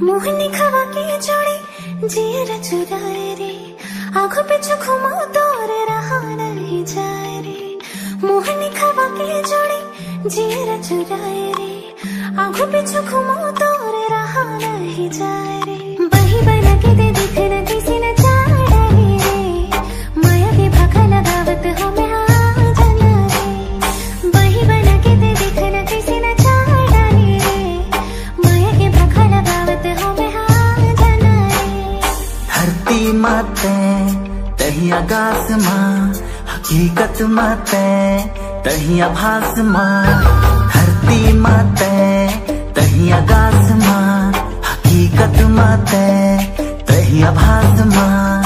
মোহিনী খাওয়াকে জড়ে জিয়ের চুরায় রে আঁখো পিছু ঘুমো তোর রাহা নাহি যায় রে মোহিনী খাওয়াকে জড়ে জিয়ের চুরায় রে আঁখো পিছু ঘুমো তোর রাহা নাহি যায় धरती माते तही आकाश माँ हकीकत माते तही आभास माँ धरती माते तही आकाश माँ हकीकत माते तही आभास माँ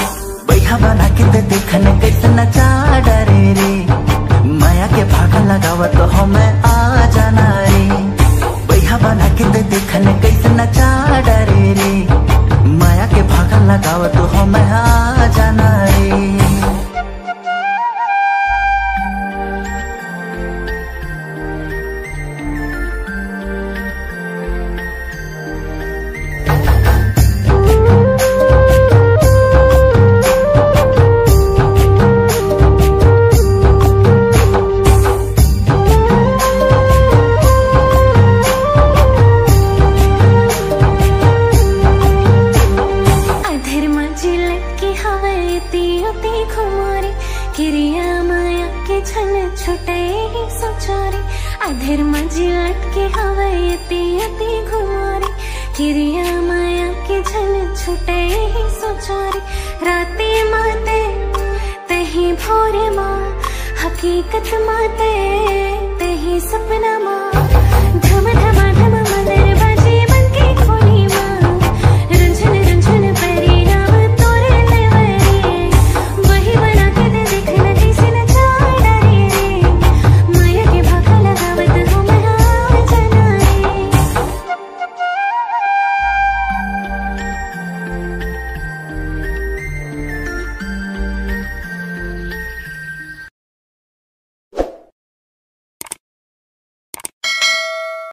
बैहा बना के ते देखने कैसे नचा डरे रे माया के भाग लगावत हो मैं आ जाना रे। बैहा बना के ते देखने कैसे नचा डरे रे, माया के भागा लगावत हो हवती उती खुमारी, किरिया माया के छन छुटे ही सोचारी। अधर्म जिलक की हवती उती खुमारी, किरिया माया के छुटे ही सोचारी। राती माते, तही भोरे माँ, हकीकत माते, तही सपना माँ।